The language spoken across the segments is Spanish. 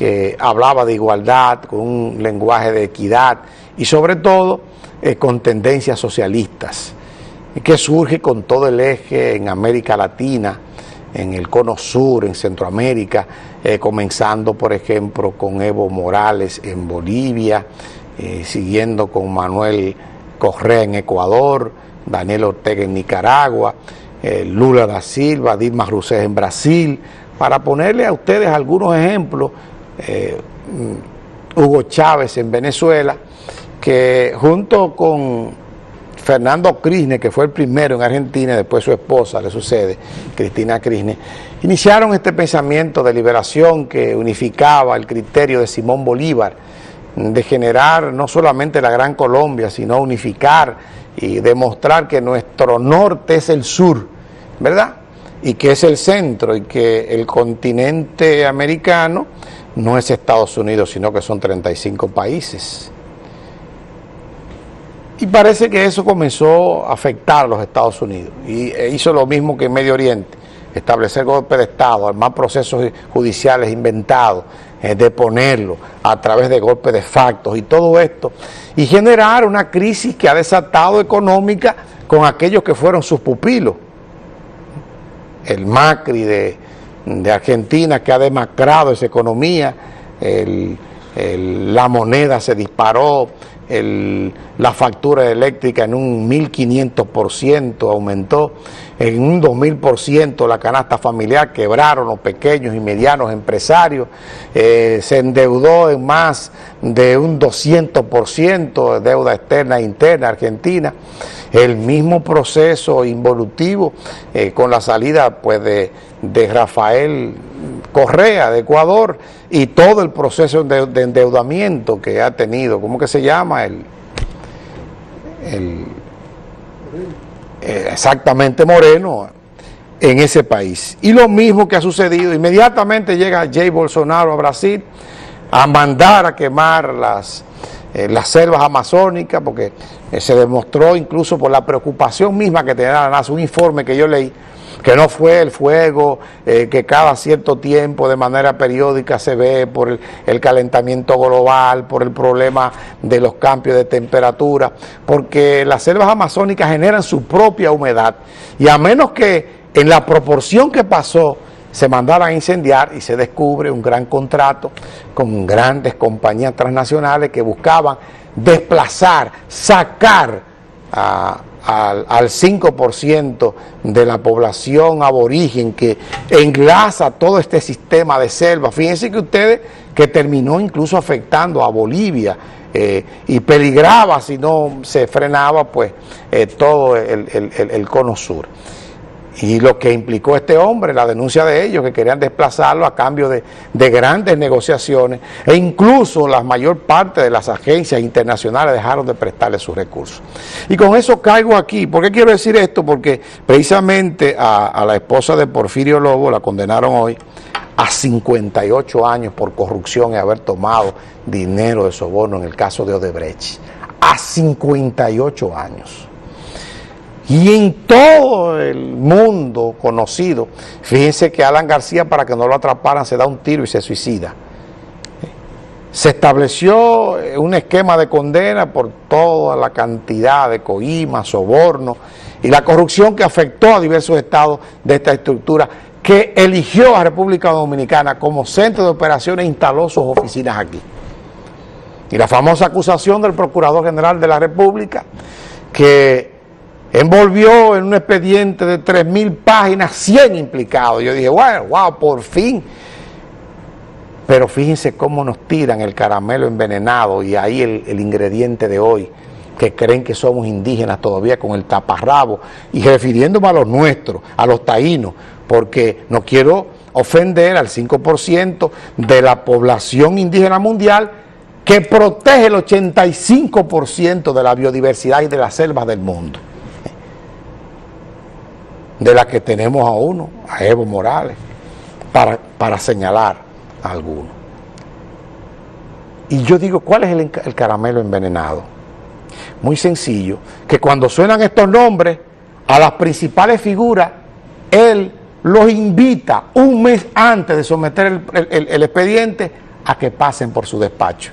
que hablaba de igualdad, con un lenguaje de equidad y sobre todo eh, con tendencias socialistas, que surge con todo el eje en América Latina, en el cono sur, en Centroamérica, eh, comenzando por ejemplo con Evo Morales en Bolivia, eh, siguiendo con Manuel Correa en Ecuador, Daniel Ortega en Nicaragua, Lula da Silva, Dilma Rousseff en Brasil, para ponerle a ustedes algunos ejemplos, mm, Hugo Chávez en Venezuela, que junto con Fernando Crisne, que fue el primero en Argentina, después su esposa le sucede, Cristina Crisne, iniciaron este pensamiento de liberación que unificaba el criterio de Simón Bolívar, de generar no solamente la Gran Colombia, sino unificar y demostrar que nuestro norte es el sur, ¿verdad? Y que es el centro y que el continente americano no es Estados Unidos, sino que son 35 países. Y parece que eso comenzó a afectar a los Estados Unidos. Y e hizo lo mismo que en Medio Oriente, establecer golpe de Estado, armar procesos judiciales inventados, eh, deponerlo a través de golpes de factos y todo esto, y generar una crisis que ha desatado económica con aquellos que fueron sus pupilos. El Macri de, Argentina que ha demacrado esa economía, la moneda se disparó, la factura eléctrica en un 1.500% aumentó, en un 2.000% la canasta familiar, quebraron los pequeños y medianos empresarios, eh, se endeudó en más de un 200% de deuda externa e interna argentina, el mismo proceso involutivo eh, con la salida pues, de, de Rafael Correa de Ecuador y todo el proceso de, endeudamiento que ha tenido, ¿cómo que se llama? El, eh, exactamente Moreno en ese país. Y lo mismo que ha sucedido, inmediatamente llega Jay Bolsonaro a Brasil a mandar a quemar las, eh, las selvas amazónicas, porque eh, se demostró incluso por la preocupación misma que tenía la NASA, un informe que yo leí, que no fue el fuego eh, que cada cierto tiempo de manera periódica se ve por el, calentamiento global, por el problema de los cambios de temperatura, porque las selvas amazónicas generan su propia humedad y a menos que en la proporción que pasó se mandaran a incendiar y se descubre un gran contrato con grandes compañías transnacionales que buscaban desplazar, sacar al, 5% de la población aborigen que enlaza todo este sistema de selva. Fíjense que ustedes que terminó incluso afectando a Bolivia eh, y peligraba si no se frenaba pues eh, todo el cono sur y lo que implicó este hombre, la denuncia de ellos, que querían desplazarlo a cambio de, grandes negociaciones, e incluso la mayor parte de las agencias internacionales dejaron de prestarle sus recursos. Y con eso caigo aquí. ¿Por qué quiero decir esto? Porque precisamente a, a la esposa de Porfirio Lobo la condenaron hoy a 58 años por corrupción y haber tomado dinero de soborno en el caso de Odebrecht. A 58 años. Y en todo el mundo conocido, fíjense que Alan García para que no lo atraparan se da un tiro y se suicida. Se estableció un esquema de condena por toda la cantidad de coimas, sobornos y la corrupción que afectó a diversos estados de esta estructura que eligió a República Dominicana como centro de operaciones e instaló sus oficinas aquí. Y la famosa acusación del Procurador General de la República que envolvió en un expediente de 3.000 páginas 100 implicados. Yo dije, bueno, wow, por fin. Pero fíjense cómo nos tiran el caramelo envenenado y ahí el, ingrediente de hoy, que creen que somos indígenas todavía con el taparrabo, y refiriéndome a los nuestros, a los taínos, porque no quiero ofender al 5% de la población indígena mundial que protege el 85% de la biodiversidad y de las selvas del mundo de la que tenemos a uno, a Evo Morales, para, para señalar a alguno. Y yo digo, ¿cuál es el, el caramelo envenenado? Muy sencillo, que cuando suenan estos nombres, a las principales figuras, él los invita un mes antes de someter el, expediente a que pasen por su despacho.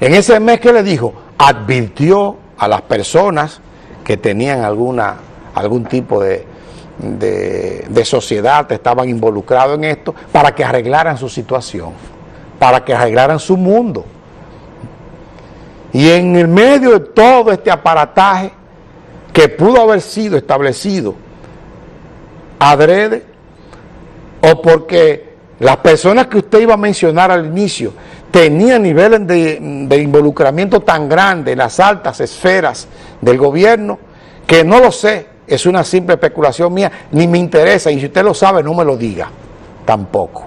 En ese mes que le dijo, advirtió a las personas que tenían alguna, algún tipo de, de, sociedad, estaban involucrados en esto, para que arreglaran su situación, para que arreglaran su mundo. Y en el medio de todo este aparataje que pudo haber sido establecido adrede, o porque las personas que usted iba a mencionar al inicio tenían niveles de, de involucramiento tan grandes en las altas esferas del gobierno, que no lo sé, es una simple especulación mía, ni me interesa, y si usted lo sabe, no me lo diga, tampoco.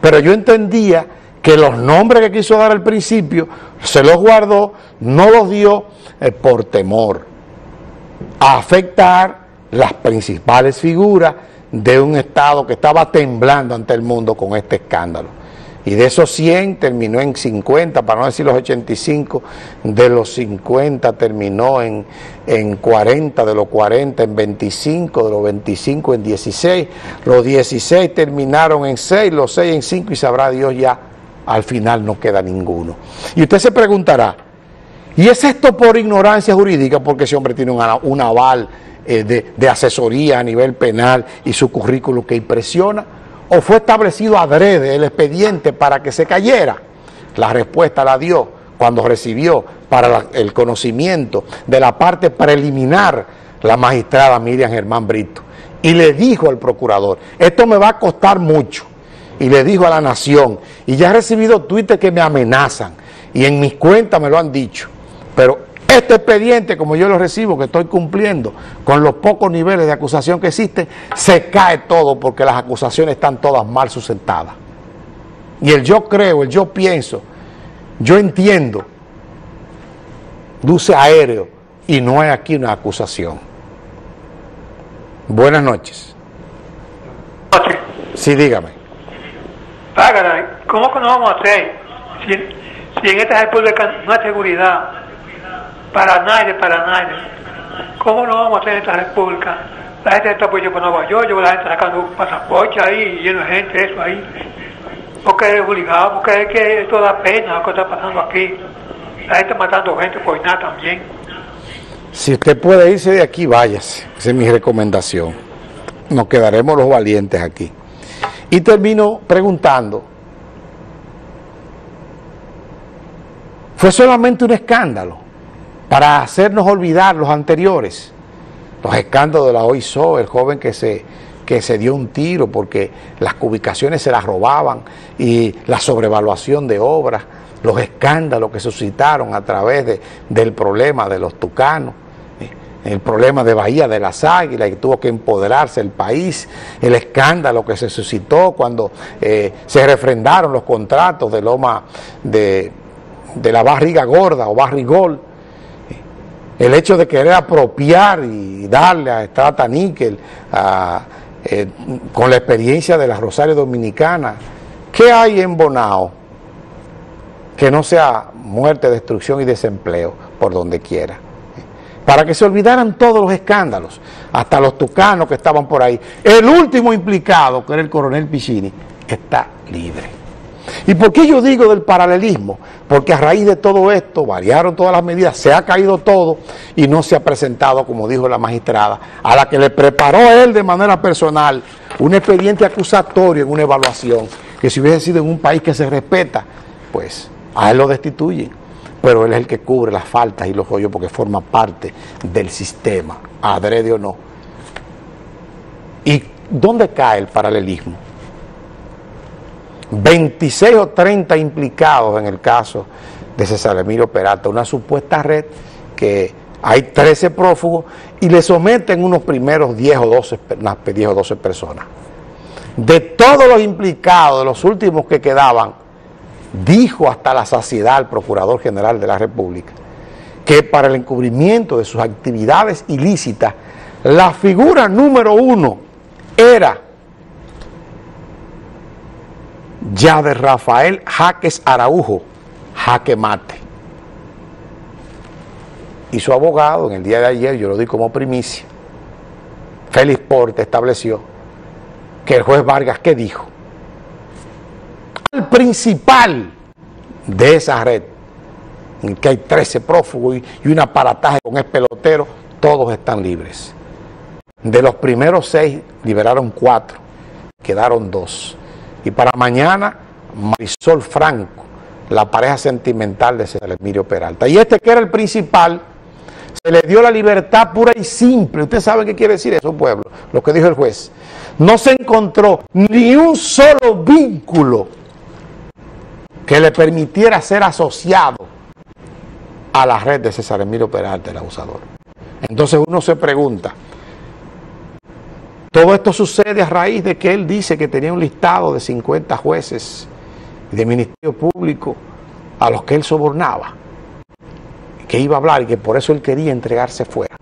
Pero yo entendía que los nombres que quiso dar al principio, se los guardó, no los dio eh, por temor a afectar las principales figuras de un Estado que estaba temblando ante el mundo con este escándalo. Y de esos 100 terminó en 50, para no decir los 85, de los 50 terminó en, en 40, de los 40 en 25, de los 25 en 16, los 16 terminaron en 6, los 6 en 5 y sabrá Dios ya, al final no queda ninguno. Y usted se preguntará, ¿y es esto por ignorancia jurídica? Porque ese hombre tiene un, aval eh, de, de asesoría a nivel penal y su currículum que impresiona o fue establecido adrede el expediente para que se cayera? La respuesta la dio cuando recibió para el conocimiento de la parte preliminar la magistrada Miriam Germán Brito y le dijo al procurador, esto me va a costar mucho y le dijo a la nación y ya he recibido tuites que me amenazan y en mis cuentas me lo han dicho, pero este expediente, como yo lo recibo, que estoy cumpliendo con los pocos niveles de acusación que existen, se cae todo porque las acusaciones están todas mal sustentadas. Y el yo creo, el yo pienso, yo entiendo, luce aéreo y no hay aquí una acusación. Buenas noches. Sí, dígame. ¿cómo que no vamos a hacer si, si en esta república no hay seguridad? Para nadie, para nadie. ¿Cómo no vamos a tener esta república? La gente está pues yo Nueva York, yo la gente sacando pasaporte ahí, lleno de gente, eso ahí. Porque es obligado, porque es que esto da pena lo que está pasando aquí. La gente matando gente por nada también. Si usted puede irse de aquí, váyase. Esa es mi recomendación. Nos quedaremos los valientes aquí. Y termino preguntando, ¿fue solamente un escándalo? Para hacernos olvidar los anteriores, los escándalos de la OISO, el joven que se, que se dio un tiro porque las ubicaciones se las robaban y la sobrevaluación de obras, los escándalos que suscitaron a través del problema de los tucanos, el problema de Bahía de las Águilas y tuvo que empoderarse el país, el escándalo que se suscitó cuando eh, se refrendaron los contratos de Loma de, de la barriga gorda o barrigol, el hecho de querer apropiar y darle a Estrata Níquel eh, con la experiencia de la Rosario Dominicana, ¿qué hay en Bonao que no sea muerte, destrucción y desempleo por donde quiera? Para que se olvidaran todos los escándalos, hasta los tucanos que estaban por ahí. El último implicado, que era el coronel Piccini, está libre. ¿Y por qué yo digo del paralelismo? Porque a raíz de todo esto variaron todas las medidas, se ha caído todo y no se ha presentado, como dijo la magistrada, a la que le preparó él de manera personal un expediente acusatorio en una evaluación, que si hubiese sido en un país que se respeta, pues a él lo destituyen. Pero él es el que cubre las faltas y los hoyos porque forma parte del sistema, adrede o no. ¿Y dónde cae el paralelismo? 26 o 30 implicados en el caso de César Emilio Peralta, una supuesta red que hay 13 prófugos y le someten unos primeros 10 o 12, 10 o 12 personas. De todos los implicados, de los últimos que quedaban, dijo hasta la saciedad el Procurador General de la República que para el encubrimiento de sus actividades ilícitas, la figura número uno era ya de Rafael Jaques Araujo, Jaque Mate. Y su abogado, en el día de ayer, yo lo di como primicia, Félix Porte estableció que el juez Vargas, ¿qué dijo? Al principal de esa red, en que hay 13 prófugos y, un aparataje con el pelotero, todos están libres. De los primeros seis, liberaron cuatro, quedaron dos. Y para mañana, Marisol Franco, la pareja sentimental de César Emilio Peralta. Y este que era el principal, se le dio la libertad pura y simple. Usted sabe qué quiere decir eso, pueblo, lo que dijo el juez. No se encontró ni un solo vínculo que le permitiera ser asociado a la red de César Emilio Peralta, el abusador. Entonces uno se pregunta, todo esto sucede a raíz de que él dice que tenía un listado de 50 jueces y de Ministerio Público a los que él sobornaba, que iba a hablar y que por eso él quería entregarse fuera.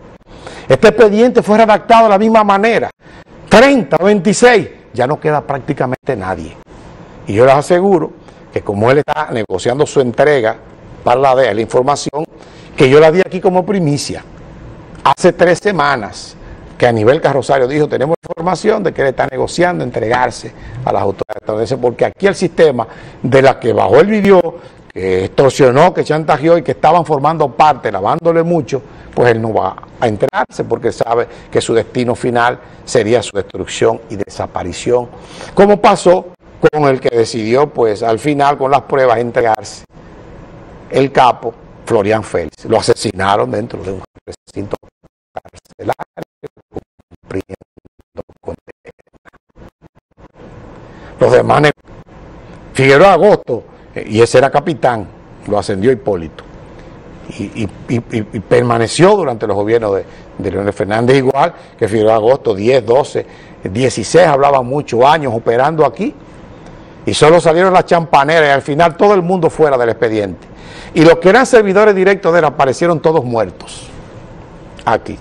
Este expediente fue redactado de la misma manera, 30, 26, ya no queda prácticamente nadie. Y yo les aseguro que como él está negociando su entrega para la DEA, la información que yo la di aquí como primicia, hace tres semanas que a nivel Carrosario dijo, tenemos información de que él está negociando entregarse a las autoridades porque aquí el sistema de la que bajó el vivió, que extorsionó, que chantajeó y que estaban formando parte, lavándole mucho, pues él no va a entregarse porque sabe que su destino final sería su destrucción y desaparición, como pasó con el que decidió, pues al final con las pruebas entregarse el capo Florian Félix. Lo asesinaron dentro de un recinto carcelario Los demás, Figueroa Agosto, eh, y ese era capitán, lo ascendió Hipólito. Y, permaneció durante los gobiernos de, de, Fernández, igual que Figueroa Agosto, 10, 12, 16, hablaba muchos años operando aquí. Y solo salieron las champaneras y al final todo el mundo fuera del expediente. Y los que eran servidores directos de él aparecieron todos muertos aquí.